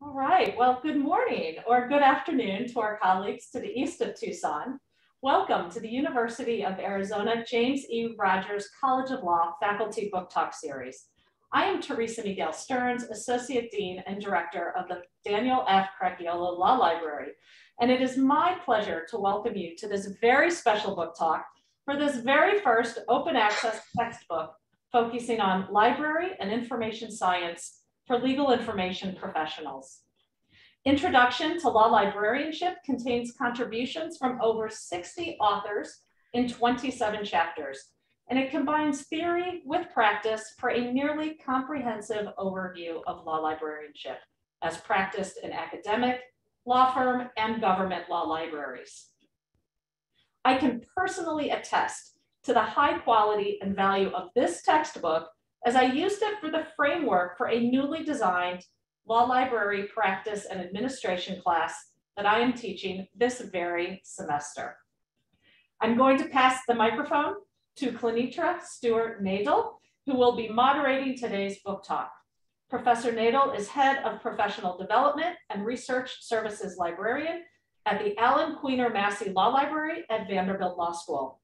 All right, well, good morning or good afternoon to our colleagues to the east of Tucson. Welcome to the University of Arizona James E. Rogers College of Law Faculty Book Talk Series. I am Teresa Miguel Stearns, Associate Dean and Director of the Daniel F. Cracchiolo Law Library. And it is my pleasure to welcome you to this very special book talk for this very first open access textbook focusing on library and information science for legal information professionals. Introduction to Law Librarianship contains contributions from over 60 authors in 27 chapters, and it combines theory with practice for a nearly comprehensive overview of law librarianship as practiced in academic, law firm, and government law libraries. I can personally attest to the high quality and value of this textbook as I used it for the framework for a newly designed law library practice and administration class that I am teaching this very semester. I'm going to pass the microphone to Clanitra Stewart Nejdl, who will be moderating today's book talk. Professor Nejdl is Head of Professional Development and Research Services Librarian at the Alyne Queener Massey Law Library at Vanderbilt Law School.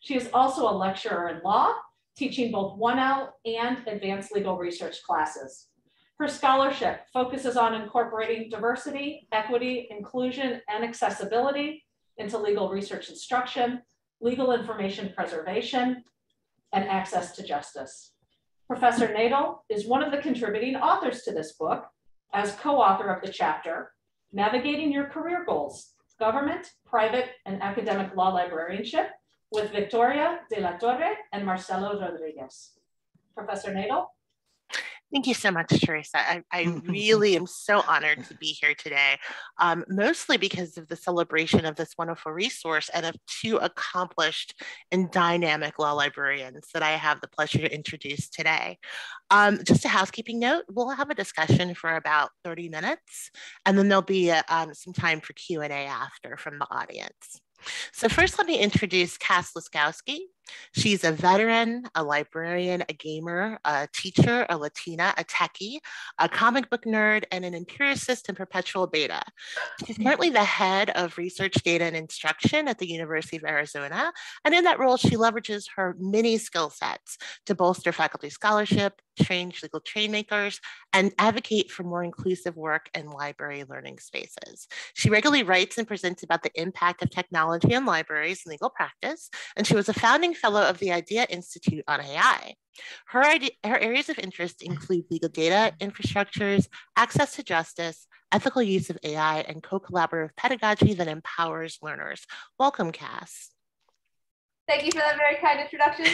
She is also a lecturer in law teaching both 1L and advanced legal research classes. Her scholarship focuses on incorporating diversity, equity, inclusion, and accessibility into legal research instruction, legal information preservation, and access to justice. Professor Nejdl is one of the contributing authors to this book as co-author of the chapter, Navigating Your Career Goals, Government, Private, and Academic Law Librarianship, with Victoria de la Torre and Marcelo Rodriguez. Professor Nejdl? Thank you so much, Teresa. I, I really am so honored to be here today, um, mostly because of the celebration of this wonderful resource and of two accomplished and dynamic law librarians that I have the pleasure to introduce today. Um, just a housekeeping note, we'll have a discussion for about 30 minutes, and then there'll be a, um, some time for Q&A after from the audience. So first, let me introduce Cas Laskowski. She's a veteran, a librarian, a gamer, a teacher, a Latina, a techie, a comic book nerd, and an empiricist in perpetual beta. She's mm. currently the head of research data and instruction at the University of Arizona. And in that role, she leverages her many skill sets to bolster faculty scholarship, train legal train makers, and advocate for more inclusive work and library learning spaces. She regularly writes and presents about the impact of technology on libraries and legal practice, and she was a founding fellow of the IDEA Institute on AI. Her, idea, her areas of interest include legal data, infrastructures, access to justice, ethical use of AI, and co-collaborative pedagogy that empowers learners. Welcome, Cas. Thank you for that very kind introduction.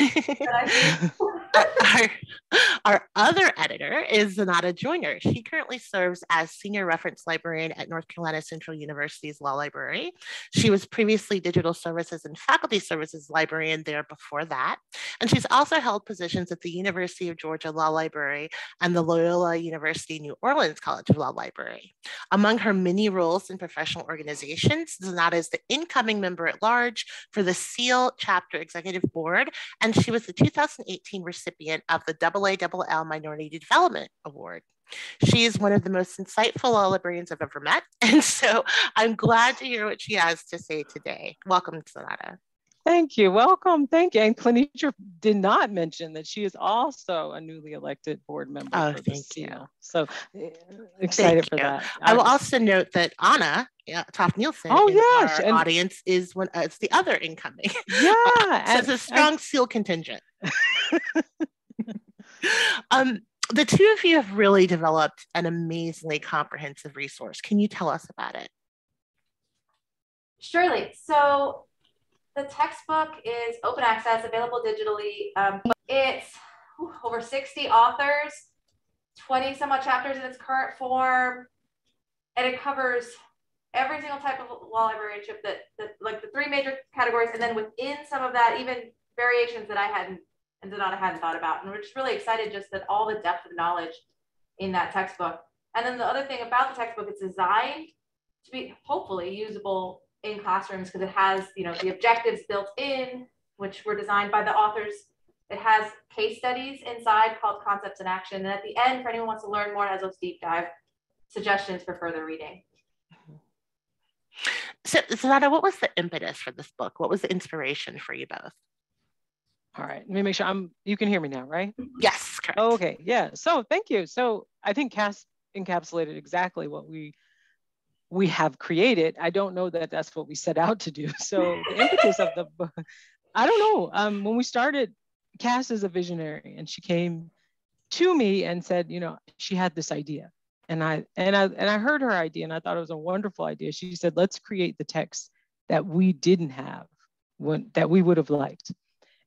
our, our other editor is Zanada Joyner. She currently serves as Senior Reference Librarian at North Carolina Central University's Law Library. She was previously Digital Services and Faculty Services Librarian there before that. And she's also held positions at the University of Georgia Law Library and the Loyola University New Orleans College of Law Library. Among her many roles in professional organizations, Zanada is the incoming member at large for the SEAALL Chapter Executive Board, and she was the 2018 recipient of the AALL Minority Development Award. She is one of the most insightful law librarians I've ever met. And so I'm glad to hear what she has to say today. Welcome, Zanada. Thank you. Welcome. Thank you. And Clanitra did not mention that she is also a newly elected board member. Oh, thank you. So eh, excited thank for you. that. I will also note that Anna yeah, Toft Nielsen oh, yes. our and, audience is one uh, it's the other incoming. Yeah. so and, it's a strong and, seal contingent. um, the two of you have really developed an amazingly comprehensive resource. Can you tell us about it? Surely. So the textbook is open access, available digitally. Um, it's over 60 authors, 20 some odd chapters in its current form, and it covers every single type of law librarianship that, that like the three major categories, and then within some of that, even variations that I hadn't and Zanada hadn't thought about. And we're just really excited just that all the depth of knowledge in that textbook. And then the other thing about the textbook, it's designed to be hopefully usable in classrooms because it has, you know, the objectives built in, which were designed by the authors. It has case studies inside called Concepts in Action. And at the end, for anyone who wants to learn more, it has those deep dive suggestions for further reading. So, Zanada, what was the impetus for this book? What was the inspiration for you both? All right, let me make sure I'm. You can hear me now, right? Yes, correct. Okay, yeah. So thank you. So I think Cas encapsulated exactly what we we have created. I don't know that that's what we set out to do. So the impetus of the book, I don't know. Um, when we started, Cas is a visionary, and she came to me and said, you know, she had this idea, and I and I and I heard her idea, and I thought it was a wonderful idea. She said, let's create the text that we didn't have, when that we would have liked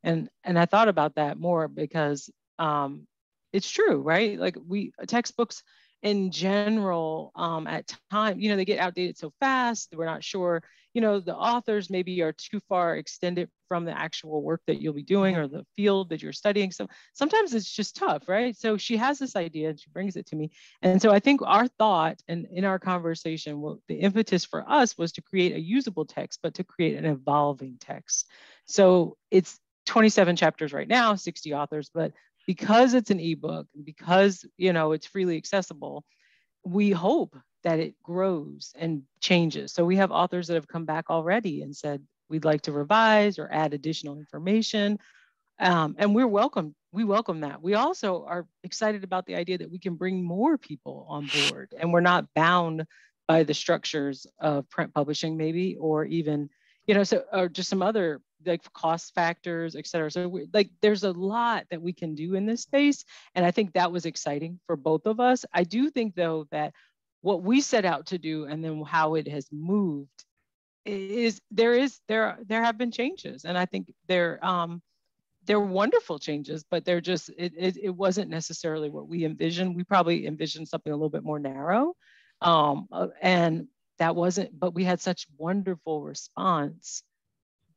and and i thought about that more because um, it's true right like we textbooks in general um, at time you know they get outdated so fast we're not sure you know the authors maybe are too far extended from the actual work that you'll be doing or the field that you're studying so sometimes it's just tough right? So she has this idea and she brings it to me and so i think our thought and in our conversation well, the impetus for us was to create a usable text but to create an evolving text. So it's 27 chapters right now, 60 authors, but because it's an ebook, because you know it's freely accessible, we hope that it grows and changes. So we have authors that have come back already and said we'd like to revise or add additional information, um, and we're welcome. We welcome that. We also are excited about the idea that we can bring more people on board, and we're not bound by the structures of print publishing, maybe, or even you know, so or just some other like cost factors, et cetera. So we, like there's a lot that we can do in this space. And I think that was exciting for both of us. I do think though that what we set out to do and then how it has moved is there is there there have been changes and I think they're um they're wonderful changes, but they're just it, it, it wasn't necessarily what we envisioned. We probably envisioned something a little bit more narrow. Um, uh, and that wasn't, but we had such wonderful response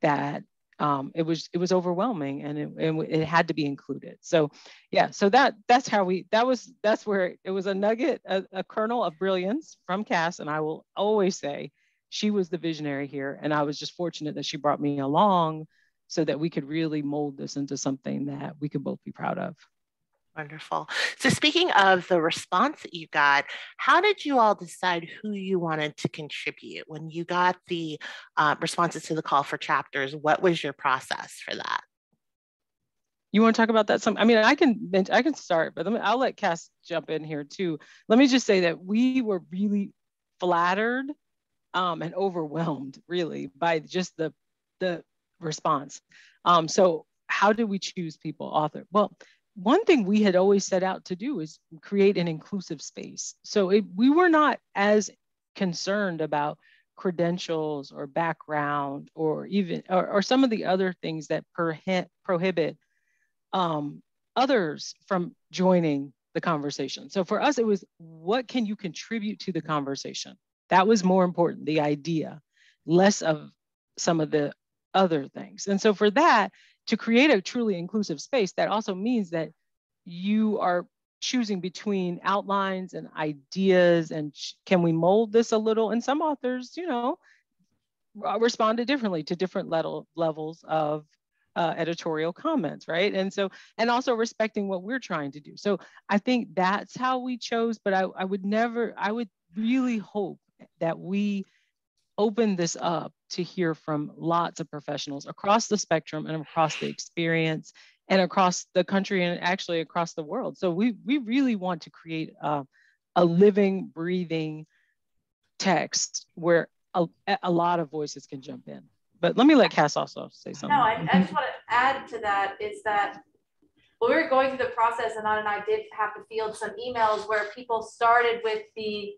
that um, it was it was overwhelming and it, it, had to be included. So yeah, so that that's how we that was that's where it was a nugget, a, a kernel of brilliance from Cass, and I will always say she was the visionary here, and I was just fortunate that she brought me along so that we could really mold this into something that we could both be proud of. Wonderful. So, speaking of the response that you got, how did you all decide who you wanted to contribute when you got the uh, responses to the call for chapters? What was your process for that? You want to talk about that? Some, I mean, I can I can start, but I'll let Cas jump in here too. Let me just say that we were really flattered um, and overwhelmed, really, by just the the response. Um, so, how do we choose people? Author. Well, one thing we had always set out to do is create an inclusive space. So it, we were not as concerned about credentials or background or even or, or some of the other things that prohibit um, others from joining the conversation. So for us, it was what can you contribute to the conversation? That was more important, the idea, less of some of the other things. And so for that, to create a truly inclusive space, that also means that you are choosing between outlines and ideas and can we mold this a little? And some authors, you know, responded differently to different level, levels of uh, editorial comments, right? And so, and also respecting what we're trying to do. So I think that's how we chose, but I, I would never, I would really hope that we open this up to hear from lots of professionals across the spectrum and across the experience and across the country and actually across the world. So we, we really want to create a, a living, breathing text where a, a lot of voices can jump in. But let me let Cas also say something. No, I, I just want to add to that is that when we were going through the process, and and I did have to field some emails where people started with the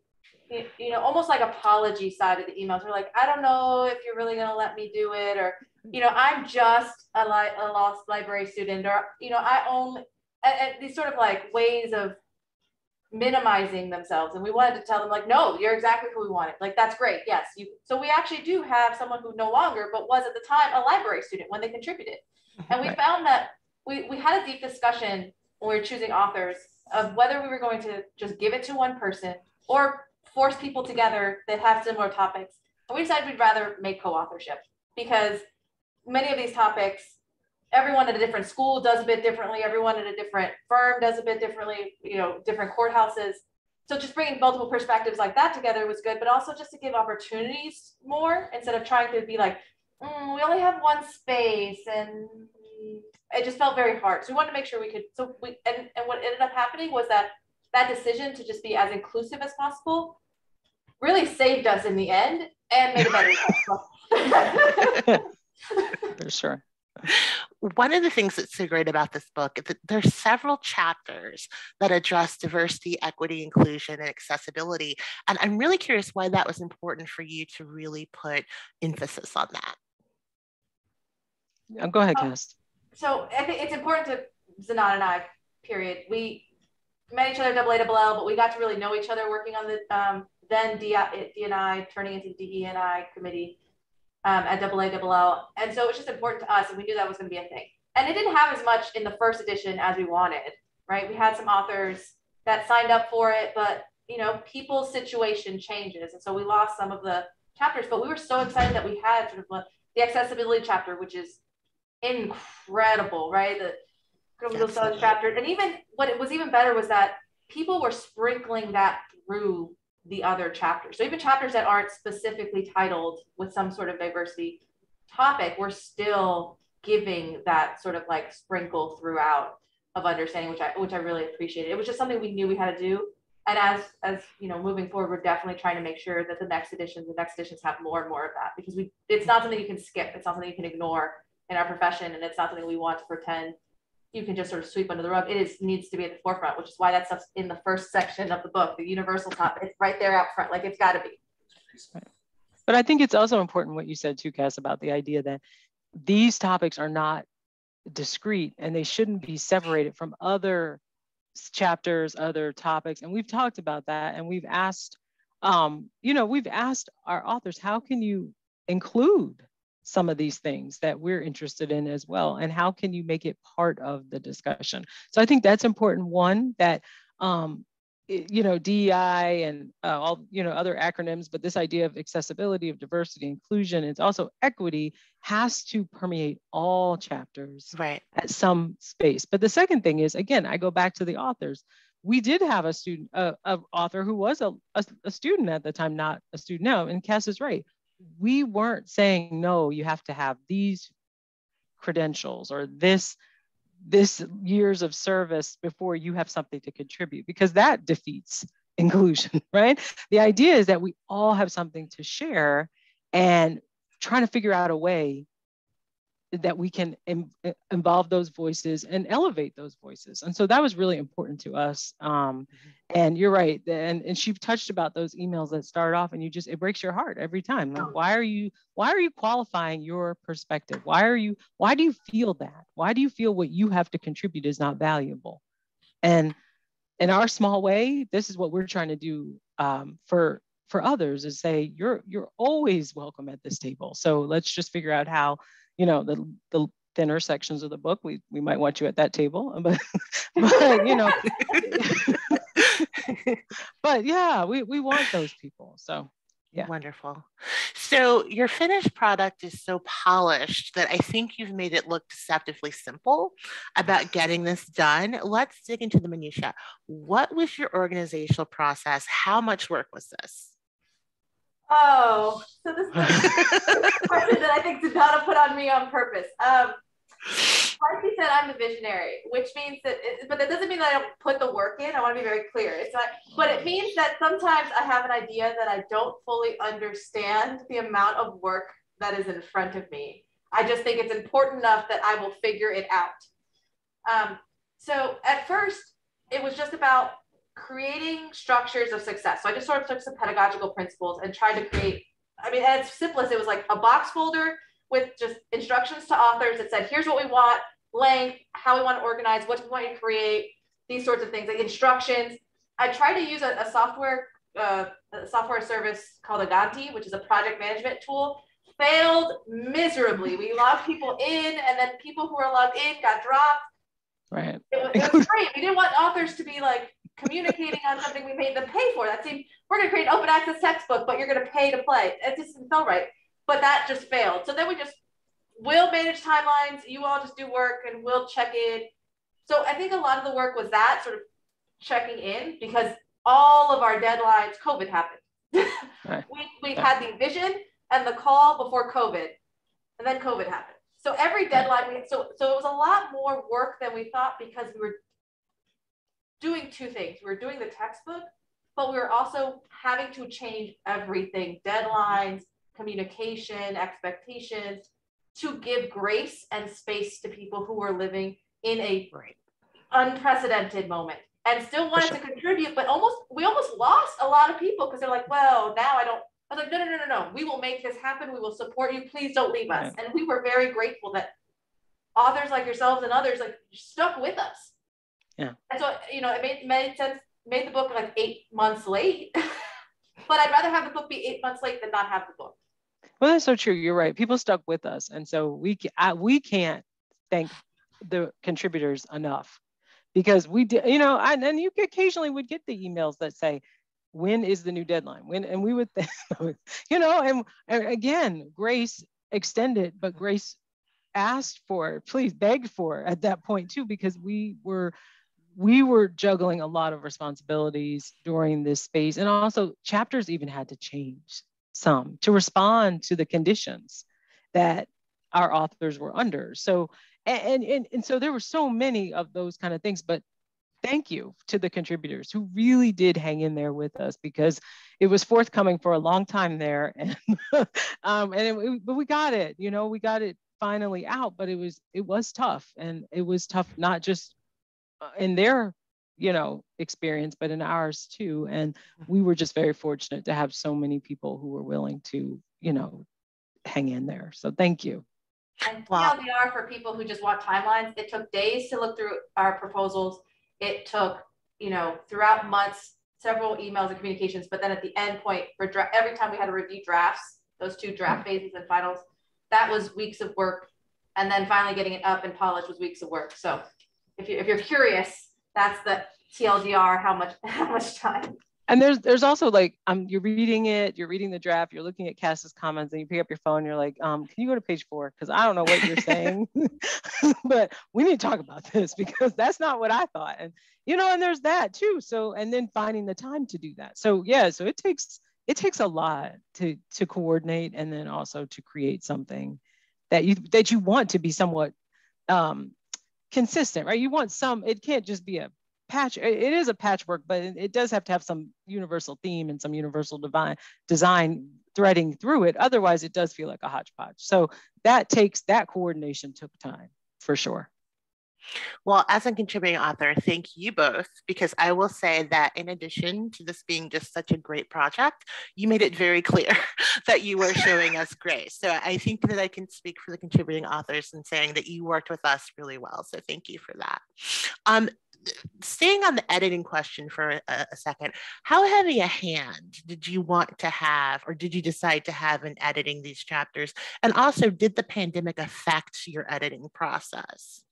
you know, almost like apology side of the emails. We're like, I don't know if you're really going to let me do it, or, you know, I'm just a, li- a lost library student, or, you know, I and these sort of like ways of minimizing themselves. And we wanted to tell them, like, no, you're exactly who we wanted. Like, that's great. Yes. You, so we actually do have someone who no longer, but was at the time a library student when they contributed. And we found that we, we had a deep discussion when we were choosing authors of whether we were going to just give it to one person or force people together that have similar topics. And we decided we'd rather make co-authorship because many of these topics, everyone at a different school does a bit differently. Everyone at a different firm does a bit differently, you know, different courthouses. so just bringing multiple perspectives like that together was good, but also just to give opportunities more instead of trying to be like, mm, we only have one space and it just felt very hard. So we wanted to make sure we could, so we, and, and what ended up happening was that that decision to just be as inclusive as possible really saved us in the end and made a better. For sure. One of the things that's so great about this book is that there's several chapters that address diversity, equity, inclusion, and accessibility. And I'm really curious why that was important for you to really put emphasis on that. go ahead, um, Cas. So I think it's important to Zanat and I, period. We met each other double A double L, but we got to really know each other working on the um, then DNI turning into DEI committee um, at double A double And so it was just important to us, and we knew that was going to be a thing. And it didn't have as much in the first edition as we wanted, right? We had some authors that signed up for it, but you know, people's situation changes, and so we lost some of the chapters. But we were so excited that we had sort of the accessibility chapter, which is incredible, right? The chapter, and even what it was even better was that people were sprinkling that through the other chapters. So even chapters that aren't specifically titled with some sort of diversity topic, we're still giving that sort of like sprinkle throughout of understanding, which I which I really appreciated. It was just something we knew we had to do. And as as you know, moving forward, we're definitely trying to make sure that the next editions, the next editions have more and more of that because we it's not something you can skip, it's not something you can ignore in our profession, and it's not something we want to pretend you can just sort of sweep under the rug. It is needs to be at the forefront, which is why that stuff's in the first section of the book, the universal topic. It's right there out front, like it's got to be. But I think it's also important what you said too, Cas, about the idea that these topics are not discrete and they shouldn't be separated from other chapters, other topics. And we've talked about that and we've asked, um, you know, we've asked our authors, how can you include some of these things that we're interested in as well and how can you make it part of the discussion? So i think that's important. One that um, you know dei and uh, all you know other acronyms but this idea of accessibility of diversity inclusion it's also equity has to permeate all chapters right. at some space. But the second thing is again i go back to the authors. We did have a student a, a author who was a, a, a student at the time not a student now and cas is right we weren't saying no you have to have these credentials or this this years of service before you have something to contribute because that defeats inclusion right? The idea is that we all have something to share and trying to figure out a way that we can Im- involve those voices and elevate those voices. And so that was really important to us. Um, mm-hmm. and you're right. And, and she touched about those emails that start off and you just, it breaks your heart every time. Like, why are you, why are you qualifying your perspective? Why are you, why do you feel that? Why do you feel what you have to contribute is not valuable? And in our small way, this is what we're trying to do um, for for others is say you're you're always welcome at this table. So let's just figure out how you know the the thinner sections of the book we we might want you at that table but but you know. But yeah we we want those people so yeah. Wonderful. So your finished product is so polished that i think you've made it look deceptively simple about getting this done. Let's dig into the minutia what was your organizational process? How much work was this Oh, so this is a question that I think Zanada put on me on purpose. Um, like you said, I'm the visionary, which means that, it, but that doesn't mean that I don't put the work in. I want to be very clear. It's not, but it means that sometimes I have an idea that I don't fully understand the amount of work that is in front of me. I just think it's important enough that I will figure it out. Um, so at first, it was just about creating structures of success. So I just sort of took some pedagogical principles and tried to create, I mean, at its simplest, it was like a box folder with just instructions to authors that said, here's what we want, length, how we want to organize, what we want to create, these sorts of things, like instructions. I tried to use a, a software uh, a software service called Agantty, which is a project management tool. Failed miserably. We logged people in, and then people who were logged in got dropped. Right. It, it was great. We didn't want authors to be like, communicating on something we made them pay for. That seemed we're going to create an open access textbook, but you're going to pay to play. It just didn't feel right. But that just failed. So then we just we'll manage timelines. You all just do work, and we'll check in. So I think a lot of the work was that sort of checking in because all of our deadlines, COVID happened. Right. we we had the vision and the call before COVID, and then COVID happened. So every deadline we so so it was a lot more work than we thought because we were doing two things. We were doing the textbook, but we were also having to change everything, deadlines, communication, expectations, to give grace and space to people who were living in a Right. unprecedented moment and still wanted sure. to contribute, but almost we almost lost a lot of people because they're like, well, now I don't. I was like, no, no, no, no, no. We will make this happen. We will support you. Please don't leave us. And we were very grateful that authors like yourselves and others like stuck with us. Yeah. And so you know, it made made sense. Made the book like eight months late, but I'd rather have the book be eight months late than not have the book. Well, that's so true. You're right. People stuck with us, and so we I, we can't thank the contributors enough because we did. You know, and, and you occasionally would get the emails that say, "When is the new deadline?" When and we would, think, you know, and, and again, Grace extended, but Grace asked for please begged for at that point too, because we were we were juggling a lot of responsibilities during this space, and also chapters even had to change some to respond to the conditions that our authors were under. So, and, and, and so there were so many of those kind of things, but thank you to the contributors who really did hang in there with us because it was forthcoming for a long time there. And, um, and it, but we got it, you know, we got it finally out, but it was, it was tough. And it was tough, not just Uh, in their you know experience but in ours too and mm-hmm. we were just very fortunate to have so many people who were willing to you know hang in there so thank you And Wow. are for people who just want timelines, it took days to look through our proposals. It took, you know, throughout months, several emails and communications, but then at the end point for dra- every time we had to review drafts, those two draft mm. phases and finals, that was weeks of work. And then finally getting it up and polished was weeks of work. So if you if you're curious, that's the TLDR, how much how much time. and there's there's also like um you're reading it you're reading the draft you're looking at cas's comments and you pick up your phone and you're like um can you go to page four? Because i don't know what you're saying but we need to talk about this because that's not what i thought. And you know and there's that too. So and then finding the time to do that. So yeah so it takes it takes a lot to to coordinate and then also to create something that you that you want to be somewhat um consistent right? You want some it can't just be a patch it is a patchwork but it, it does have to have some universal theme and some universal divine design threading through it. Otherwise it does feel like a hodgepodge. So that takes that coordination took time for sure Well, as a contributing author, thank you both, because I will say that in addition to this being just such a great project, you made it very clear that you were showing us grace. So I think that I can speak for the contributing authors in saying that you worked with us really well. So thank you for that. Um, staying on the editing question for a, a second, how heavy a hand did you want to have, or did you decide to have in editing these chapters? And also, did the pandemic affect your editing process?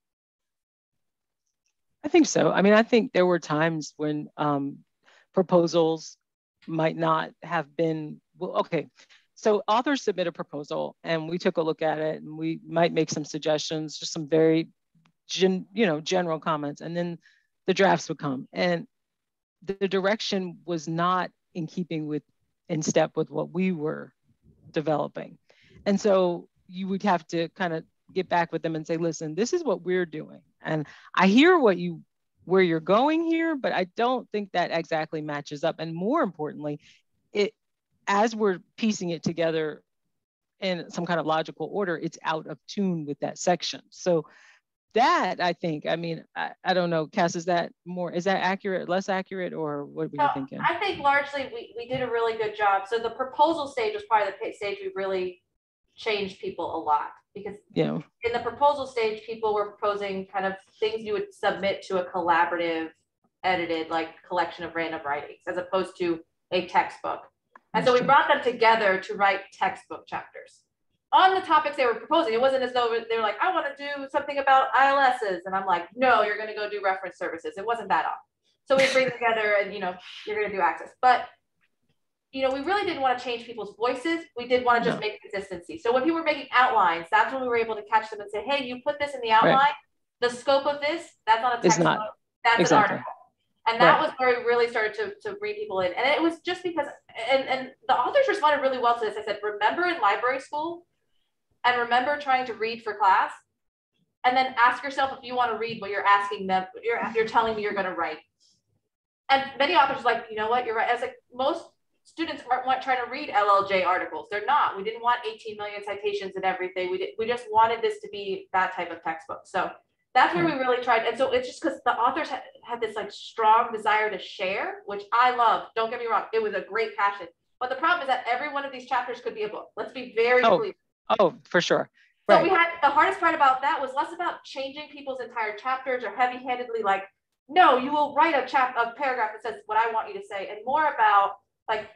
I think so. I mean, I think there were times when um, proposals might not have been, well, okay. So authors submit a proposal and we took a look at it and we might make some suggestions, just some very, gen, you know, general comments. And then the drafts would come and the, the direction was not in keeping with, in step with what we were developing. And so you would have to kind of get back with them and say, listen, this is what we're doing. And I hear what you where you're going here, but I don't think that exactly matches up. And more importantly, it as we're piecing it together in some kind of logical order, it's out of tune with that section. So that I think, I mean, I, I don't know, Cas, is that more, is that accurate, less accurate, or what were you thinking? I think largely we, we did a really good job. So the proposal stage was probably the stage we really changed people a lot because You know, in the proposal stage, people were proposing kind of things you would submit to a collaborative, edited like collection of random writings as opposed to a textbook. And so we brought them together to write textbook chapters on the topics they were proposing. It wasn't as though they were like, I want to do something about ILSs. And I'm like, no, you're going to go do reference services. It wasn't that off. So we bring together and, you know, you're going to do access. But, you know, we really didn't want to change people's voices. We did want to just No. make consistency. So when people were making outlines, that's when we were able to catch them and say, hey, you put this in the outline. The scope of this, that's not a textbook. not. That's Exactly. an article. And that right. was where we really started to, to bring people in. And it was just because, and, and the authors responded really well to this. I said, remember in library school and remember trying to read for class and then ask yourself if you want to read what you're asking them, you're, you're telling me you're going to write. And many authors like, you know what, you're right. As like most students aren't trying to read LLJ articles. They're not. We didn't want 18 million citations and everything. We did, we just wanted this to be that type of textbook. So that's where we mm-hmm. really tried. And so it's just because the authors had, had this like strong desire to share, which I love. Don't get me wrong. It was a great passion. But the problem is that every one of these chapters could be a book. Let's be very oh, clear. Oh, for sure. So right. we had the hardest part about that was less about changing people's entire chapters or heavy-handedly like, no, you will write a chap a paragraph that says what I want you to say, and more about like,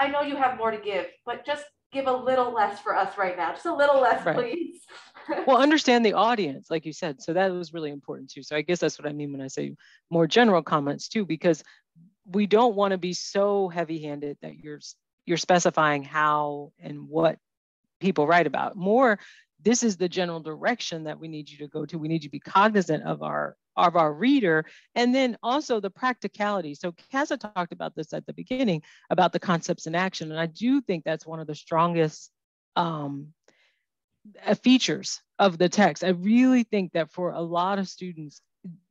I know you have more to give, but just give a little less for us right now. Just a little less, right. please. well, understand the audience, like you said. So that was really important too. So I guess that's what I mean when I say more general comments too, because we don't want to be so heavy-handed that you're you're specifying how and what people write about. More, this is the general direction that we need you to go to. We need you to be cognizant of our of our reader, and then also the practicality. So Casa talked about this at the beginning about the concepts in action, and I do think that's one of the strongest um, uh, features of the text. I really think that for a lot of students,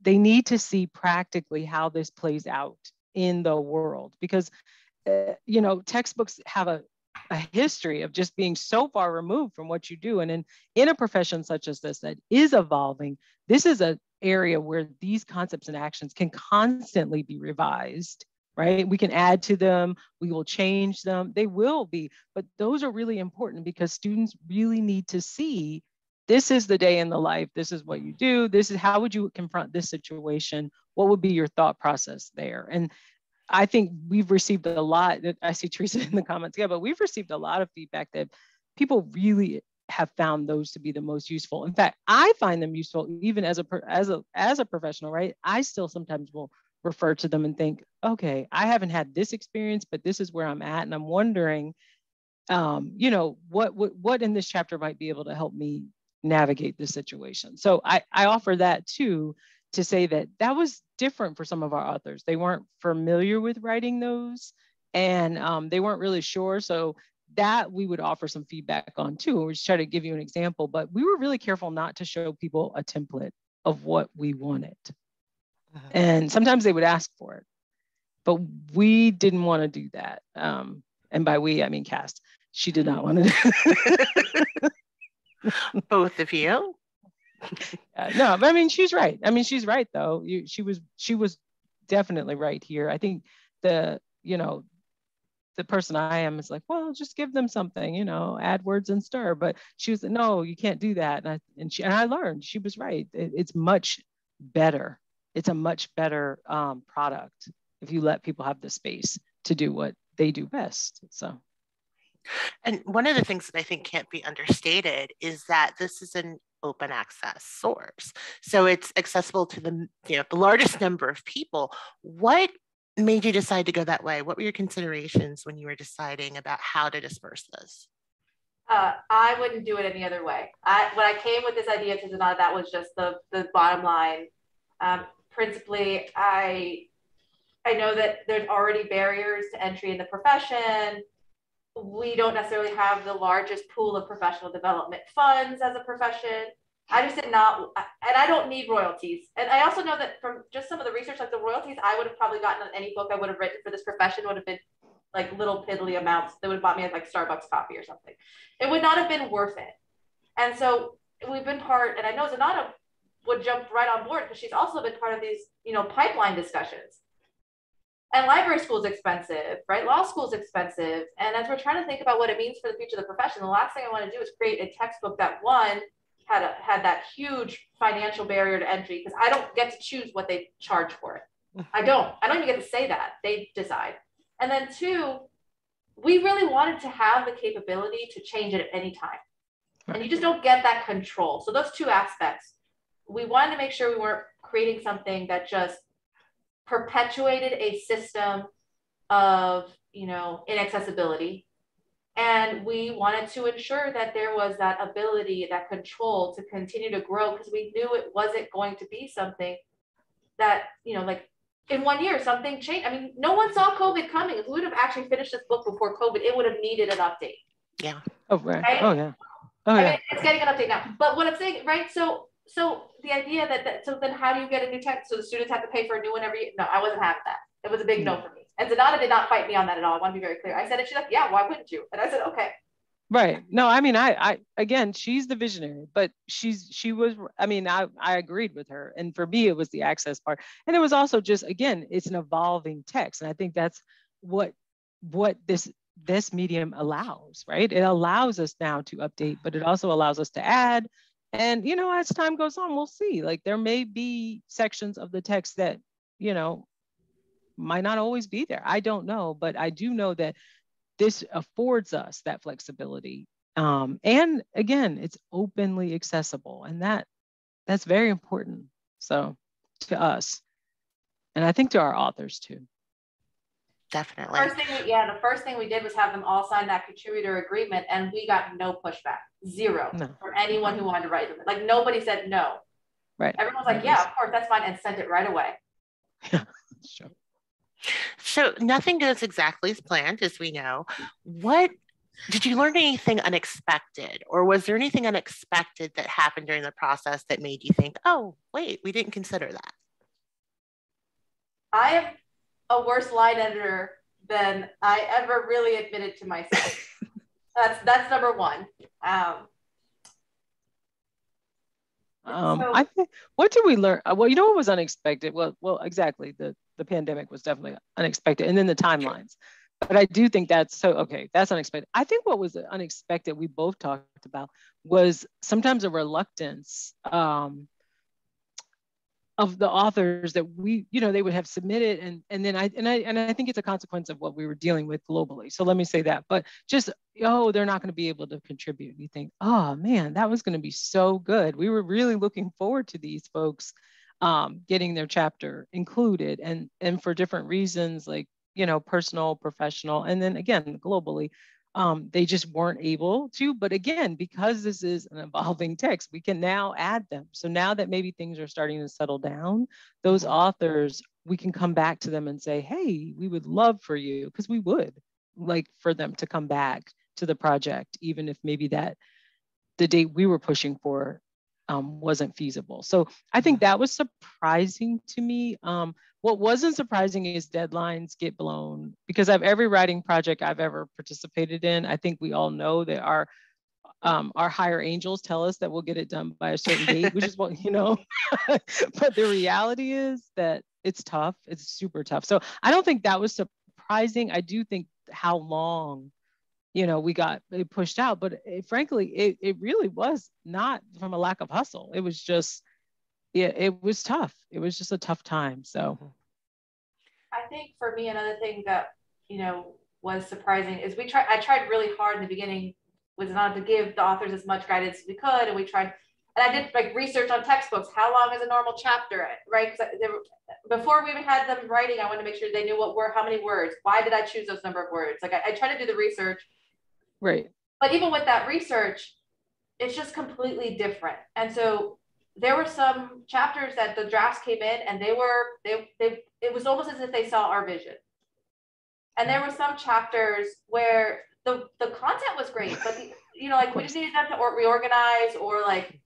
they need to see practically how this plays out in the world because uh, you know textbooks have a a history of just being so far removed from what you do. And in, in a profession such as this that is evolving, this is an area where these concepts and actions can constantly be revised, right? We can add to them, we will change them, they will be, but those are really important because students really need to see this is the day in the life, this is what you do, this is how would you confront this situation? What would be your thought process there? And I think we've received a lot. I see Teresa in the comments, yeah, but we've received a lot of feedback that people really have found those to be the most useful. In fact, I find them useful even as a as a as a professional, right? I still sometimes will refer to them and think, okay, I haven't had this experience, but this is where I'm at, and I'm wondering, um, you know, what what what in this chapter might be able to help me navigate this situation. So I I offer that too to say that that was different for some of our authors. They weren't familiar with writing those and um, they weren't really sure. So that we would offer some feedback on too. We just try to give you an example, but we were really careful not to show people a template of what we wanted. Uh-huh. And sometimes they would ask for it, but we didn't want to do that. Um, and by we, I mean Cast. She did not want to do Both of you? Uh, no, but I mean, she's right. I mean, she's right though. You, she was, she was definitely right here. I think the, you know, the person I am is like, well, just give them something, you know, add words and stir. But she was, no, you can't do that. And I, and she, and I learned she was right. It, it's much better. It's a much better um, product if you let people have the space to do what they do best. So. And one of the things that I think can't be understated is that this is an open access source. So it's accessible to the, you know, the largest number of people. What made you decide to go that way? What were your considerations when you were deciding about how to disperse this? Uh, I wouldn't do it any other way. I, when I came with this idea to Zanada, that was just the, the bottom line. Um, principally, I I know that there's already barriers to entry in the profession we don't necessarily have the largest pool of professional development funds as a profession. I just did not, and I don't need royalties. And I also know that from just some of the research, like the royalties I would have probably gotten on any book I would have written for this profession would have been like little piddly amounts that would have bought me like Starbucks coffee or something. It would not have been worth it. And so we've been part, and I know Zanada would jump right on board because she's also been part of these, you know, pipeline discussions and library school is expensive, right? Law school is expensive. And as we're trying to think about what it means for the future of the profession, the last thing I want to do is create a textbook that one had a, had that huge financial barrier to entry because I don't get to choose what they charge for it. I don't. I don't even get to say that. They decide. And then two, we really wanted to have the capability to change it at any time. And you just don't get that control. So those two aspects, we wanted to make sure we weren't creating something that just perpetuated a system of you know inaccessibility and we wanted to ensure that there was that ability that control to continue to grow because we knew it wasn't going to be something that you know like in one year, something changed. I mean, no one saw COVID coming. If we would have actually finished this book before COVID, it would have needed an update. Yeah. Oh, right. right? Oh, yeah. Oh, I mean, it's getting an update now. But what I'm saying, right? So, so the idea that, that so then how do you get a new text? So the students have to pay for a new one every year? No, I wasn't having that. It was a big no mm. for me. And Zanada did not fight me on that at all. I want to be very clear. I said it. She's like, yeah, why wouldn't you? And I said, okay. Right. No, I mean, I, I, again, she's the visionary, but she's, she was, I mean, I, I agreed with her. And for me, it was the access part. And it was also just, again, it's an evolving text. And I think that's what, what this, this medium allows, right? It allows us now to update, but it also allows us to add. And, you know, as time goes on, we'll see, like there may be sections of the text that, you know, might not always be there. I don't know, but I do know that this affords us that flexibility. Um, and again, it's openly accessible, and that that's very important. So to us, and I think to our authors too. Definitely. First thing, we, yeah, the first thing we did was have them all sign that contributor agreement, and we got no pushback, zero no. for anyone who wanted to write them. Like nobody said no. Right. Everyone was like, "Yeah, of course, that's fine," and sent it right away. Yeah, sure. So nothing goes exactly as planned, as we know. What did you learn anything unexpected, or was there anything unexpected that happened during the process that made you think, "Oh, wait, we didn't consider that"? I am a worse line editor than I ever really admitted to myself. That's that's number one. Um, um, so, I think what did we learn? Uh, well, you know what was unexpected? Well, well, exactly. The the pandemic was definitely unexpected, and then the timelines. But I do think that's so okay. That's unexpected. I think what was unexpected we both talked about was sometimes a reluctance um, of the authors that we, you know, they would have submitted, and and then I and I and I think it's a consequence of what we were dealing with globally. So let me say that. But just oh, they're not going to be able to contribute. You think, oh man, that was going to be so good. We were really looking forward to these folks um, getting their chapter included, and and for different reasons, like you know, personal, professional, and then again globally. Um, they just weren't able to. But again, because this is an evolving text, we can now add them. So now that maybe things are starting to settle down, those mm-hmm. authors, we can come back to them and say, hey, we would love for you, because we would like for them to come back to the project, even if maybe that the date we were pushing for um, wasn't feasible. So I think that was surprising to me. Um, what wasn't surprising is deadlines get blown because of every writing project I've ever participated in, I think we all know that our um, our higher angels tell us that we'll get it done by a certain date, which is what you know. but the reality is that it's tough. It's super tough. So I don't think that was surprising. I do think how long you know, we got it pushed out. But it, frankly, it, it really was not from a lack of hustle. It was just, it, it was tough. It was just a tough time. So mm-hmm. I think for me, another thing that, you know, was surprising is we tried, I tried really hard in the beginning was not to give the authors as much guidance as we could. And we tried, and I did like research on textbooks. How long is a normal chapter, right? Because before we even had them writing, I wanted to make sure they knew what were, how many words, why did I choose those number of words? Like I, I tried to do the research Right. But even with that research, it's just completely different. And so there were some chapters that the drafts came in and they were they they it was almost as if they saw our vision. And there were some chapters where the the content was great, but the, you know, like we just needed them to or reorganize or like,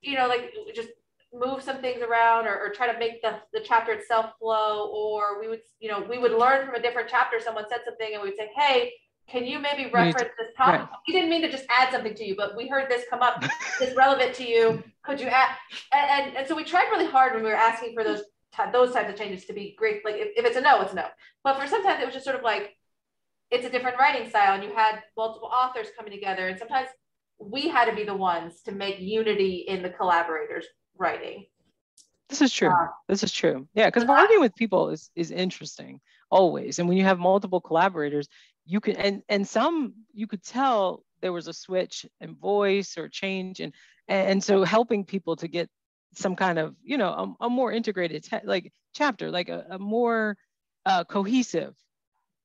you know, like just move some things around or, or try to make the, the chapter itself flow or we would you know we would learn from a different chapter someone said something and we'd say hey can you maybe reference this topic? Right. We didn't mean to just add something to you, but we heard this come up. is relevant to you? Could you add? And, and, and so we tried really hard when we were asking for those those types of changes to be great. Like if, if it's a no, it's a no. But for sometimes it was just sort of like it's a different writing style, and you had multiple authors coming together, and sometimes we had to be the ones to make unity in the collaborators writing. This is true. Uh, this is true. Yeah, because working with people is is interesting always, and when you have multiple collaborators, you could and and some you could tell there was a switch in voice or change and and so helping people to get some kind of you know a, a more integrated te- like chapter like a, a more uh, cohesive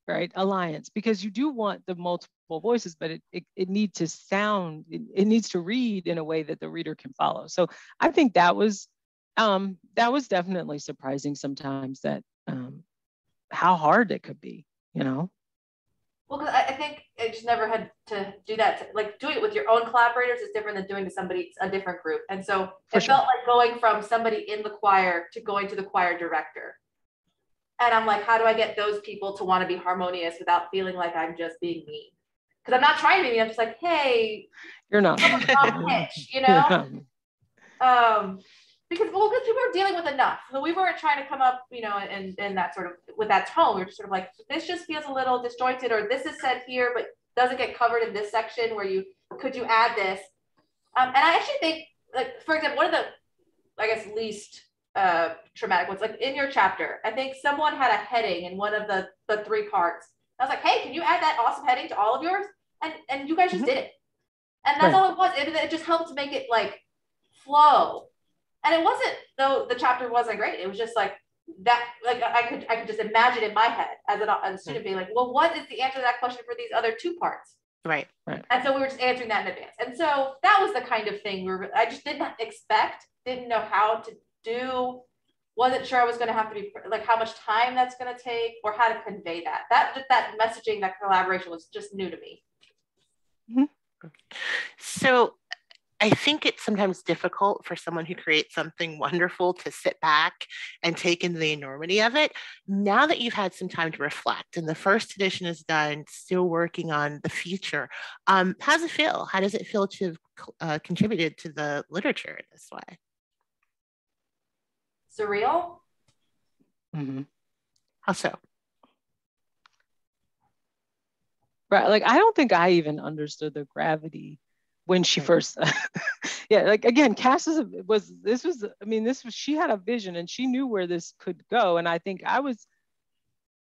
right alliance because you do want the multiple voices but it, it, it needs to sound it, it needs to read in a way that the reader can follow so i think that was um, that was definitely surprising sometimes that um, how hard it could be, you know? Well, because I, I, think I just never had to do that. To, like doing it with your own collaborators is different than doing to somebody, a different group. And so For it sure. felt like going from somebody in the choir to going to the choir director. And I'm like, how do I get those people to want to be harmonious without feeling like I'm just being mean? Because I'm not trying to be mean. I'm just like, hey, you're not. pitch, you know? um, because well, because people were dealing with enough. So we weren't trying to come up, you know, and and that sort of with that tone. We are just sort of like, this just feels a little disjointed, or this is said here, but doesn't get covered in this section where you could you add this? Um, and I actually think, like for example, one of the, I guess, least uh, traumatic ones, like in your chapter, I think someone had a heading in one of the the three parts. I was like, hey, can you add that awesome heading to all of yours? And and you guys just mm-hmm. did it, and that's right. all it was. It, it just helped to make it like flow and it wasn't though the chapter wasn't great. It was just like that like i could i could just imagine in my head as, an, as a student being like well what is the answer to that question for these other two parts? Right. Right. And so we were just answering that in advance. And so that was the kind of thing we were i just didn't expect didn't know how to do wasn't sure i was going to have to be like how much time that's going to take or how to convey that. That that messaging that collaboration was just new to me. Mm-hmm. so I think it's sometimes difficult for someone who creates something wonderful to sit back and take in the enormity of it. Now that you've had some time to reflect and the first edition is done, still working on the future, um, how does it feel? How does it feel to have uh, contributed to the literature in this way? Surreal. Mm-hmm. How so? Right. Like, I don't think I even understood the gravity when she first yeah like again cas is, was this was i mean this was she had a vision and she knew where this could go. And i think i was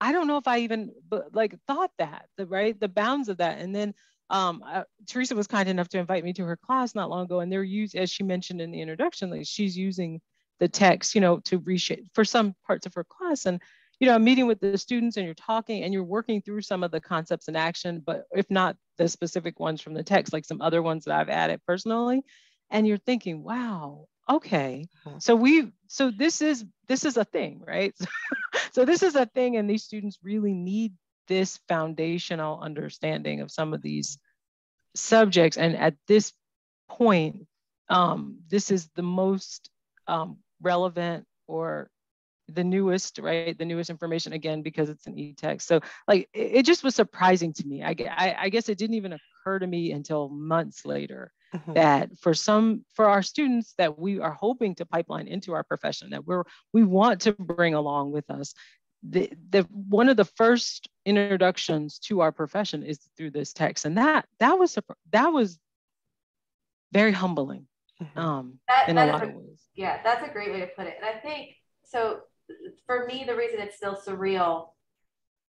i don't know if i even like thought that the right the bounds of that. And then um, uh, teresa was kind enough to invite me to her class not long ago and they're used as she mentioned in the introduction like she's using the text you know to reshape for some parts of her class. And you know, meeting with the students and you're talking and you're working through some of the concepts in action, but if not the specific ones from the text, like some other ones that I've added personally, and you're thinking, wow, okay, mm-hmm. so we, so this is this is a thing, right? so this is a thing, and these students really need this foundational understanding of some of these subjects, and at this point, um, this is the most um, relevant or the newest, right? The newest information again, because it's an e-text. So like, it, it just was surprising to me. I, I, I, guess it didn't even occur to me until months later mm-hmm. that for some, for our students that we are hoping to pipeline into our profession, that we're, we want to bring along with us, the, the one of the first introductions to our profession is through this text. And that, that was, that was very humbling mm-hmm. um, that, in that a lot a, of ways. Yeah, that's a great way to put it. And I think so for me, the reason it's still surreal,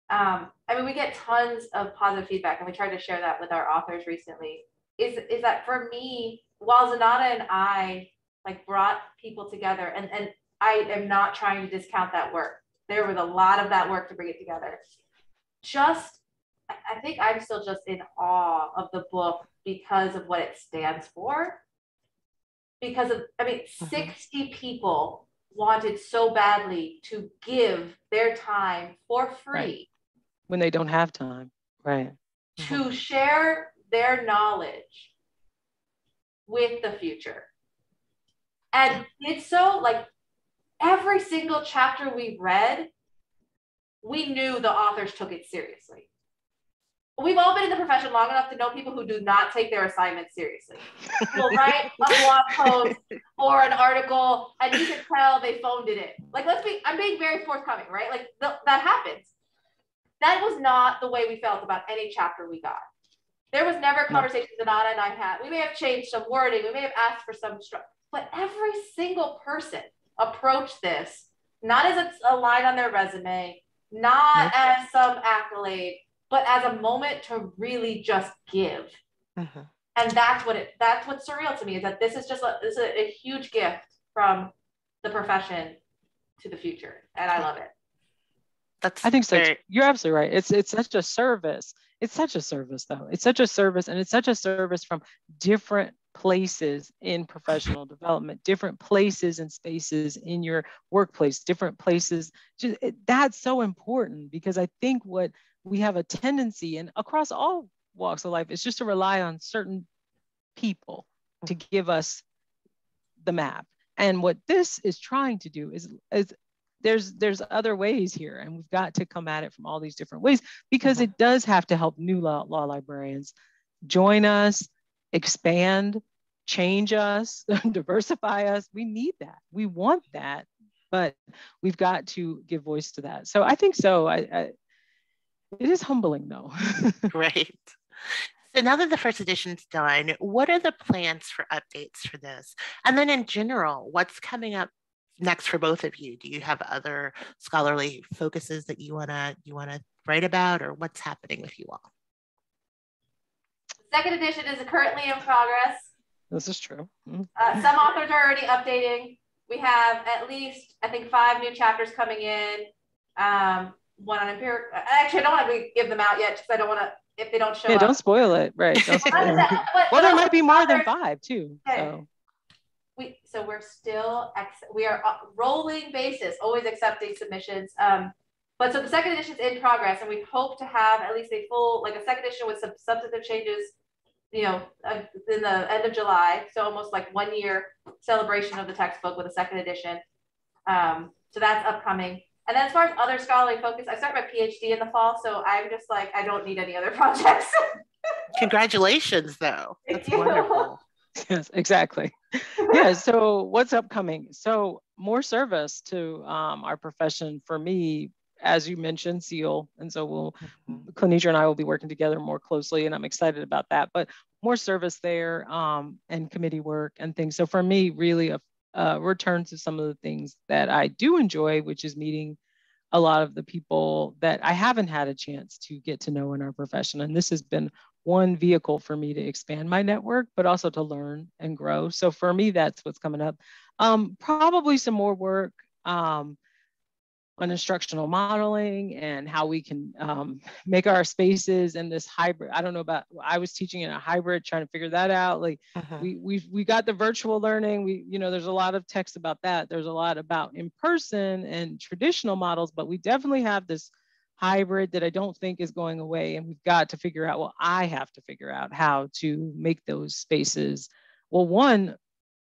um, I mean, we get tons of positive feedback, and we tried to share that with our authors recently. Is is that for me, while Zanada and I like brought people together, and and I am not trying to discount that work. There was a lot of that work to bring it together. Just, I think I'm still just in awe of the book because of what it stands for. Because of, I mean, mm-hmm. 60 people wanted so badly to give their time for free. Right. when they don't have time. Right. To mm-hmm. share their knowledge with the future. And did so like every single chapter we read we knew the authors took it seriously we've all been in the profession long enough to know people who do not take their assignments seriously. Will write a blog post or an article, and you can tell they phoned it in. Like, let's be, I'm being very forthcoming, right? Like, th- that happens. That was not the way we felt about any chapter we got. There was never conversations that Anna and I had. We may have changed some wording, we may have asked for some, stru- but every single person approached this not as a, a line on their resume, not nope. as some accolade, but as a moment to really just give. Mm-hmm. And that's what it that's what's surreal to me is that this is just a, this is a, a huge gift from the profession to the future. And I love it. That's I think so. Very... You're absolutely right. It's it's such a service. It's such a service though. It's such a service and it's such a service from different places in professional development, different places and spaces in your workplace, different places. Just, that's so important because I think what we have a tendency and across all walks of life is just to rely on certain people to give us the map. And what this is trying to do is, is there's there's other ways here and we've got to come at it from all these different ways because mm-hmm. it does have to help new law, law librarians join us expand change us diversify us we need that we want that but we've got to give voice to that so i think so i, I it is humbling though right so now that the first edition's done, what are the plans for updates for this? And then in general, what's coming up next for both of you? Do you have other scholarly focuses that you wanna you wanna write about, or what's happening with you all? Second edition is currently in progress. This is true. Mm-hmm. Uh, some authors are already updating. We have at least, I think, five new chapters coming in. Um, one on empiric. Actually, I don't want to give them out yet because I don't want to if they don't show yeah, up. don't spoil it. Right. Spoil it. well, there might be more than five too. Okay. So. We, so we're still, ex- we are rolling basis, always accepting submissions. Um, but so the second edition is in progress and we hope to have at least a full, like a second edition with some substantive changes, you know, uh, in the end of July. So almost like one year celebration of the textbook with a second edition. Um, so that's upcoming. And then as far as other scholarly focus, I start my PhD in the fall, so I'm just like, I don't need any other projects. Congratulations, though. That's wonderful. Yes, exactly. yeah. So what's upcoming? So more service to um, our profession for me, as you mentioned, SEAALL. And so we'll, mm and I will be working together more closely, and I'm excited about that. But more service there um, and committee work and things. So for me, really a uh, return to some of the things that I do enjoy, which is meeting a lot of the people that I haven't had a chance to get to know in our profession. And this has been one vehicle for me to expand my network, but also to learn and grow. So for me, that's what's coming up. Um, probably some more work. Um, on instructional modeling and how we can um, make our spaces in this hybrid. I don't know about, I was teaching in a hybrid, trying to figure that out. Like uh-huh. we, we, we got the virtual learning. We, you know, there's a lot of text about that. There's a lot about in person and traditional models, but we definitely have this hybrid that I don't think is going away. And we've got to figure out, well, I have to figure out how to make those spaces, well, one,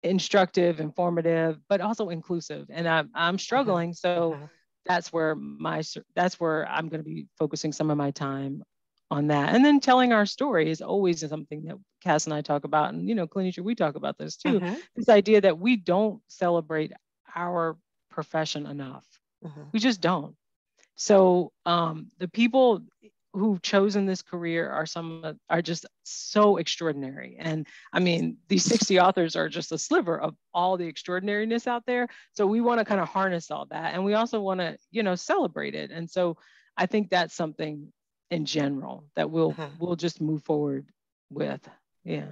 instructive, informative, but also inclusive. And I'm, I'm uh-huh. struggling. So uh-huh that's where my that's where I'm going to be focusing some of my time on that. And then telling our story is always something that Cas and I talk about. And, you know, Clanitra, we talk about this too. Mm-hmm. This idea that we don't celebrate our profession enough. Mm-hmm. We just don't. So um, the people who've chosen this career are some are just so extraordinary. And i mean these 60 authors are just a sliver of all the extraordinariness out there. So we want to kind of harness all that. And we also want to you know celebrate it. And so i think that's something in general that we'll mm-hmm. we'll just move forward with. Yeah.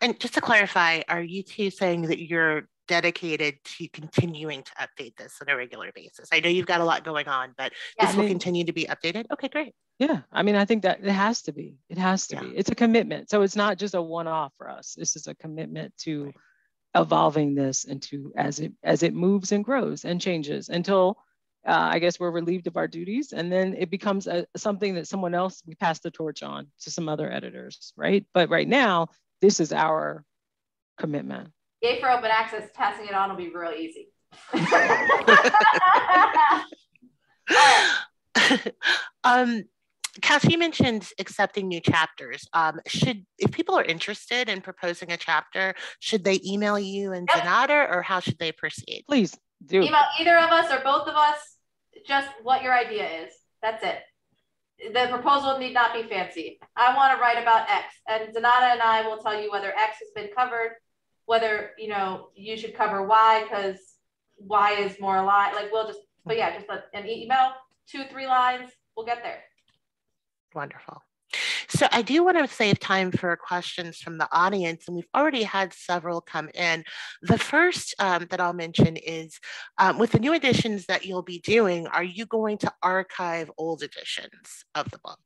And just to clarify are you two saying that you're dedicated to continuing to update this on a regular basis? I know you've got a lot going on, but yeah, this I mean, will continue to be updated. Okay, great. Yeah, I mean, I think that it has to be. It has to yeah. be. It's a commitment. So it's not just a one-off for us. This is a commitment to right. evolving this into as it as it moves and grows and changes until uh, I guess we're relieved of our duties, and then it becomes a, something that someone else we pass the torch on to some other editors, right? But right now, this is our commitment. Yay for open access, passing it on will be real easy. um, Cas, you mentioned accepting new chapters. Um, should if people are interested in proposing a chapter, should they email you and yep. Zanada, or how should they proceed? Please do email either of us or both of us. Just what your idea is. That's it. The proposal need not be fancy. I want to write about X, and Zanada and I will tell you whether X has been covered whether you know you should cover Y because Y is more alive. Like we'll just, but yeah, just let an email, two three lines, we'll get there. Wonderful. So I do want to save time for questions from the audience, and we've already had several come in. The first um, that I'll mention is um, with the new editions that you'll be doing, are you going to archive old editions of the book?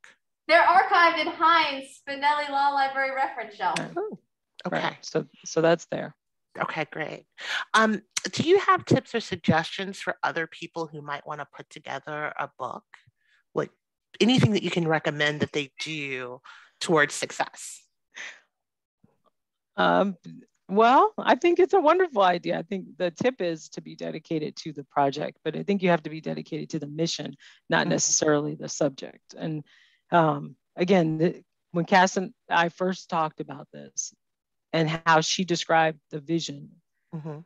They're archived in Heinz Spinelli Law Library reference shelf. Oh, Okay. Right. So so that's there. Okay, great. Um, do you have tips or suggestions for other people who might want to put together a book? Like anything that you can recommend that they do towards success? Um, well, I think it's a wonderful idea. I think the tip is to be dedicated to the project, but I think you have to be dedicated to the mission, not mm-hmm. necessarily the subject. And um, again, the, when Cas and I first talked about this and how she described the vision, mm-hmm.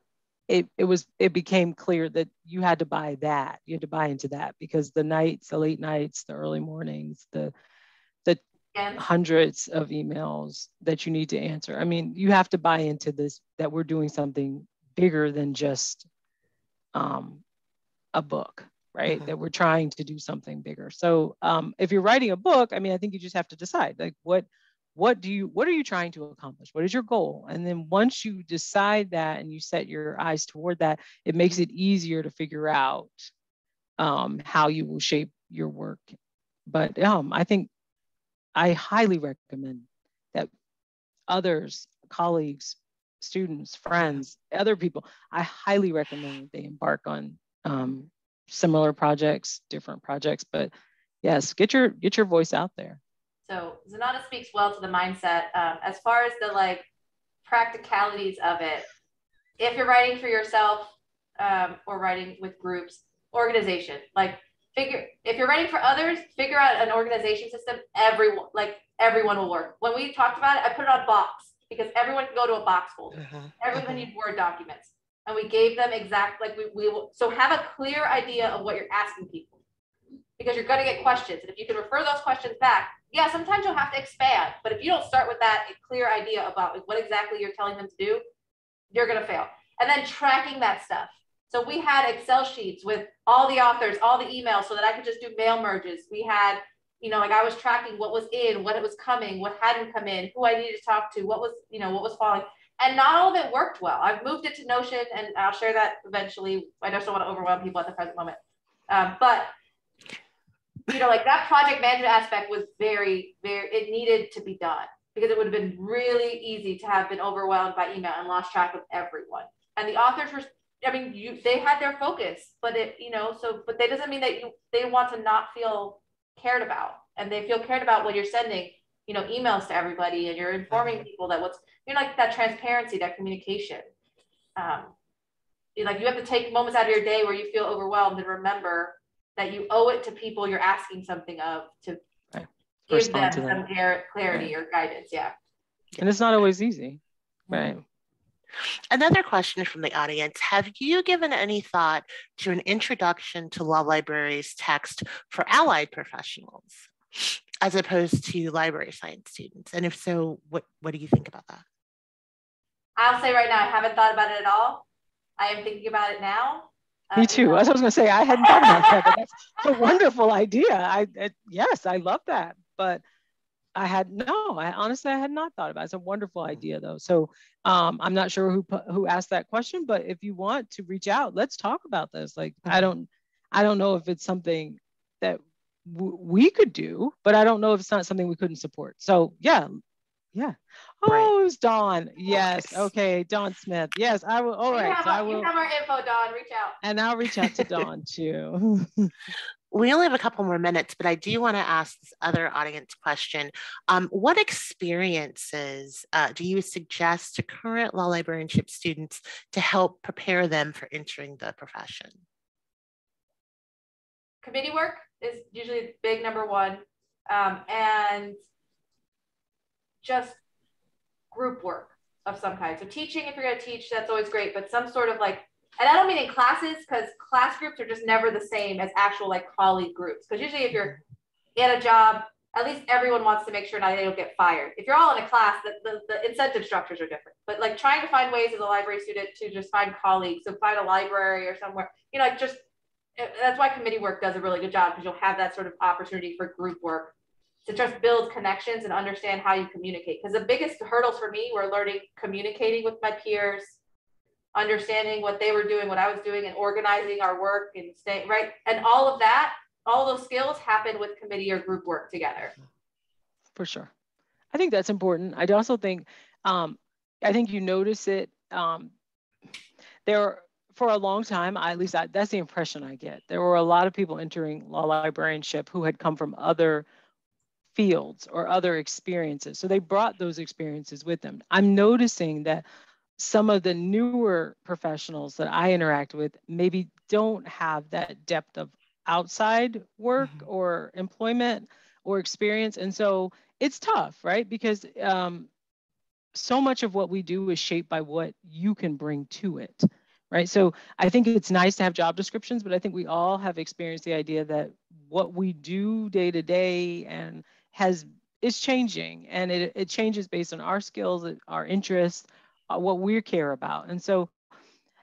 it, it was it became clear that you had to buy that. You had to buy into that because the nights, the late nights, the early mornings, the the hundreds of emails that you need to answer. I mean, you have to buy into this that we're doing something bigger than just um, a book right mm-hmm. that we're trying to do something bigger so um, if you're writing a book i mean i think you just have to decide like what what do you what are you trying to accomplish? What is your goal? And then once you decide that and you set your eyes toward that it makes it easier to figure out um, how you will shape your work. But um, i think i highly recommend that others colleagues students friends other people i highly recommend that they embark on um, similar projects, different projects, but yes, get your get your voice out there. So Zanada speaks well to the mindset. Um, as far as the like practicalities of it, if you're writing for yourself um, or writing with groups, organization, like figure if you're writing for others, figure out an organization system. Everyone like everyone will work. When we talked about it, I put it on box because everyone can go to a box folder. Uh-huh. Everyone uh-huh. needs Word documents and we gave them exact like we, we will so have a clear idea of what you're asking people because you're going to get questions and if you can refer those questions back yeah sometimes you'll have to expand but if you don't start with that clear idea about what exactly you're telling them to do you're going to fail and then tracking that stuff so we had excel sheets with all the authors all the emails so that i could just do mail merges we had you know like i was tracking what was in what it was coming what hadn't come in who i needed to talk to what was you know what was falling and not all of it worked well. I've moved it to Notion, and I'll share that eventually. I just don't want to overwhelm people at the present moment. Um, but you know, like that project management aspect was very, very. It needed to be done because it would have been really easy to have been overwhelmed by email and lost track of everyone. And the authors were. I mean, you they had their focus, but it you know so but that doesn't mean that you they want to not feel cared about and they feel cared about when you're sending you know emails to everybody and you're informing mm-hmm. people that what's you know like that transparency that communication um you like you have to take moments out of your day where you feel overwhelmed and remember that you owe it to people you're asking something of to right. give them some them. clarity right. or guidance yeah and it's not always easy right Another question from the audience Have you given any thought to an introduction to law libraries text for allied professionals? as opposed to library science students? And if so, what, what do you think about that? I'll say right now, I haven't thought about it at all. I am thinking about it now. Me uh, too. As I was going to say, I hadn't thought about that, but that's a wonderful idea. I it, yes, I love that. But I had no. I honestly, I had not thought about it. It's a wonderful idea, though. So um, I'm not sure who who asked that question, but if you want to reach out, let's talk about this. Like, I don't, I don't know if it's something that we could do, but I don't know if it's not something we couldn't support. So yeah, yeah. Oh, right. it was Dawn. Yes. Okay, Dawn Smith. Yes, I will. All right. so I will. You have our info, Dawn. Reach out. And I'll reach out to Dawn too. we only have a couple more minutes, but I do want to ask this other audience question. Um, what experiences uh, do you suggest to current law librarianship students to help prepare them for entering the profession? Committee work is usually big number one. Um, and just group work of some kind. So teaching, if you're going to teach, that's always great, but some sort of like, and I don't mean in classes because class groups are just never the same as actual like colleague groups. Because usually if you're in a job, at least everyone wants to make sure that they don't get fired. If you're all in a class, the, the, the incentive structures are different. But like trying to find ways as a library student to just find colleagues, so find a library or somewhere, you know, like just that's why committee work does a really good job because you'll have that sort of opportunity for group work to just build connections and understand how you communicate. Because the biggest hurdles for me were learning communicating with my peers, understanding what they were doing, what I was doing, and organizing our work and staying right. And all of that, all those skills happen with committee or group work together. For sure. I think that's important. I also think um, I think you notice it. Um, there, for a long time, I, at least I, that's the impression I get. There were a lot of people entering law librarianship who had come from other fields or other experiences. So they brought those experiences with them. I'm noticing that some of the newer professionals that I interact with maybe don't have that depth of outside work mm-hmm. or employment or experience. And so it's tough, right? Because um, so much of what we do is shaped by what you can bring to it, right? So I think it's nice to have job descriptions, but I think we all have experienced the idea that what we do day to day and has is changing and it, it changes based on our skills, our interests, uh, what we care about. And so,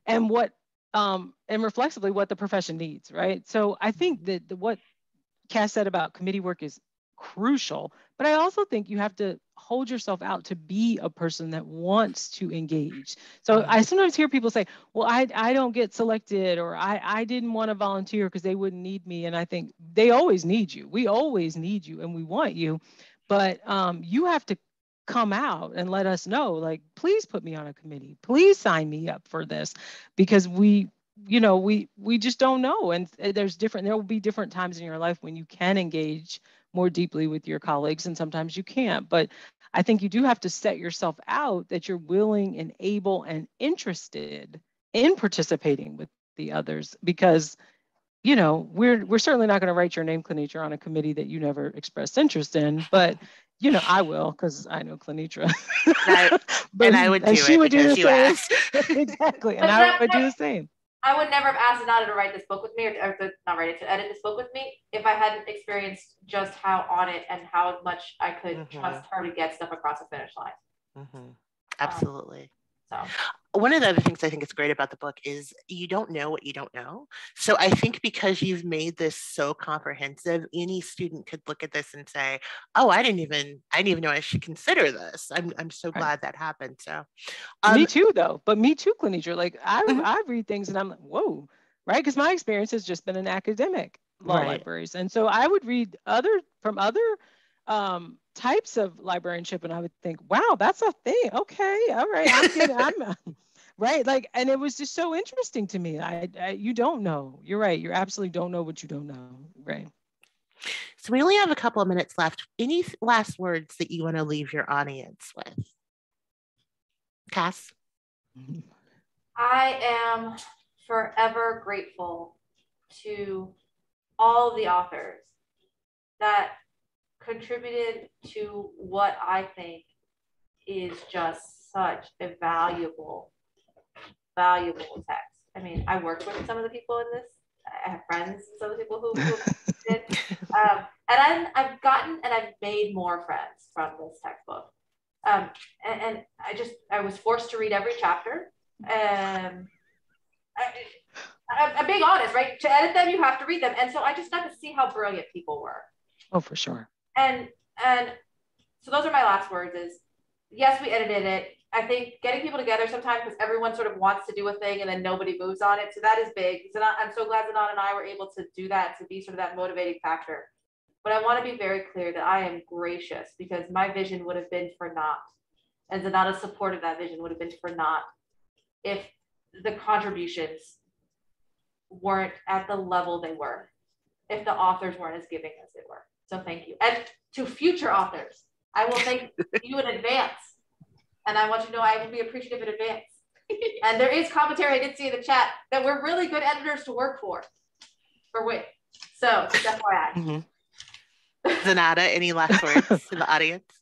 and what, um, and reflexively what the profession needs, right? So I think that the, what Cas said about committee work is crucial. But I also think you have to hold yourself out to be a person that wants to engage. So I sometimes hear people say, well, I, I don't get selected or I, I didn't want to volunteer because they wouldn't need me. And I think they always need you. We always need you and we want you. But um, you have to come out and let us know, like, please put me on a committee. Please sign me up for this because we you know we we just don't know and eh, there's different there will be different times in your life when you can engage more deeply with your colleagues and sometimes you can't but i think you do have to set yourself out that you're willing and able and interested in participating with the others because you know we're we're certainly not going to write your name Clanitra on a committee that you never expressed interest in but you know i will because i know Clanitra. And I would do and she would do the same. exactly and i would do the same I would never have asked Anada to write this book with me, or, to, or to, not write it, to edit this book with me, if I hadn't experienced just how on it and how much I could mm-hmm. trust her to get stuff across the finish line. Mm-hmm. Absolutely. Um, so one of the other things I think is great about the book is you don't know what you don't know. So I think because you've made this so comprehensive, any student could look at this and say, "Oh, I didn't even I didn't even know I should consider this." I'm I'm so glad that happened. So um, me too, though. But me too, Clanitra. Like I mm-hmm. I read things and I'm like, "Whoa." Right, because my experience has just been an academic law right. libraries, and so I would read other from other um, types of librarianship and i would think wow that's a thing. Okay all right i'm, getting, I'm right like and it was just so interesting to me. I, I you don't know. You're right. You absolutely don't know what you don't know. Right. So we only have a couple of minutes left. Any last words that you want to leave your audience with? Cas? I am forever grateful to all the authors that contributed to what I think is just such a valuable, valuable text. I mean, I worked with some of the people in this. I have friends, some of the people who, who did. Um, and I've, I've gotten and I've made more friends from this textbook. Um, and, and, I just, I was forced to read every chapter. Um, I, I'm being honest, right? To edit them, you have to read them. And so I just got to see how brilliant people were. Oh, for sure and and so those are my last words is yes we edited it. I think getting people together sometimes because everyone sort of wants to do a thing and then nobody moves on it. So that is big so i'm so glad Zanon and i were able to do that to be sort of that motivating factor. But i want to be very clear that i am gracious because my vision would have been for naught and Zanada's support of that vision would have been for naught if the contributions weren't at the level they were if the authors weren't as giving as they were so thank you. And to future authors, I will thank you in advance. And I want you to know I will be appreciative in advance. and there is commentary I did see in the chat that we're really good editors to work for, for WIT. So just FYI. Mm-hmm. Zanada, any last words to the audience?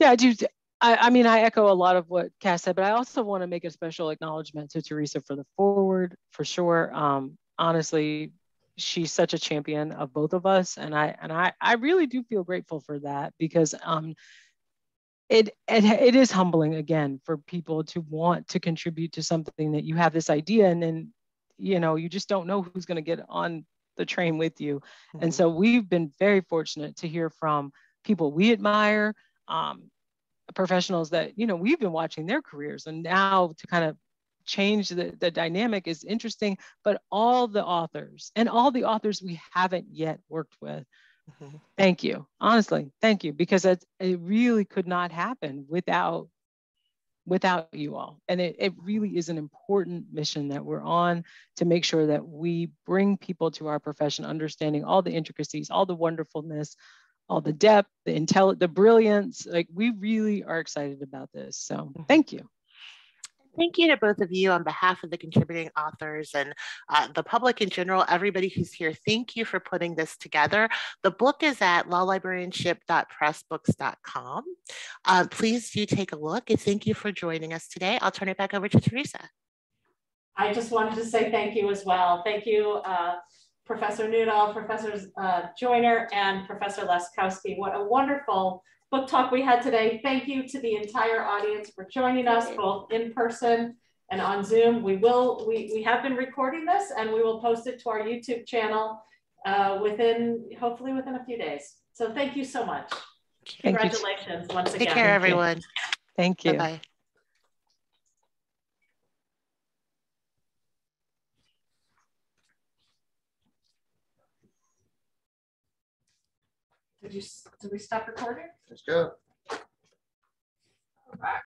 Yeah, I do. I, I, mean, I echo a lot of what Cas said, but I also want to make a special acknowledgement to Teresa for the foreword, for sure. Um, honestly, she's such a champion of both of us and i and i i really do feel grateful for that because um it, it it is humbling again for people to want to contribute to something that you have this idea and then you know you just don't know who's going to get on the train with you mm-hmm. and so we've been very fortunate to hear from people we admire um, professionals that you know we've been watching their careers and now to kind of change the, the dynamic is interesting, but all the authors and all the authors we haven't yet worked with, mm-hmm. thank you. Honestly, thank you, because it, it really could not happen without without you all. And it, it really is an important mission that we're on to make sure that we bring people to our profession, understanding all the intricacies, all the wonderfulness, all the depth, the intel, the brilliance. Like we really are excited about this. So mm-hmm. thank you. Thank you to both of you on behalf of the contributing authors and uh, the public in general, everybody who's here. Thank you for putting this together. The book is at lawlibrarianship.pressbooks.com. Uh, please do take a look and thank you for joining us today. I'll turn it back over to Teresa. I just wanted to say thank you as well. Thank you, uh, Professor Nejdl, Professor uh, Joyner, and Professor Laskowski. What a wonderful book talk we had today. Thank you to the entire audience for joining us both in person and on Zoom. We will, we, we have been recording this and we will post it to our YouTube channel uh, within, hopefully within a few days. So thank you so much. Thank Congratulations you. once again. Take care, everyone. Thank you. Bye-bye. Did you, did we stop recording? Let's go. All right.